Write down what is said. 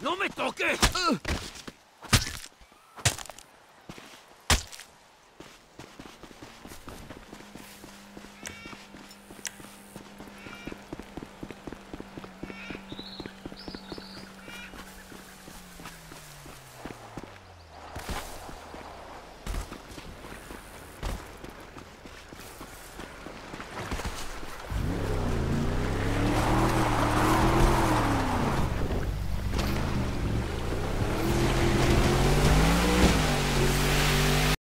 ¡No me toques!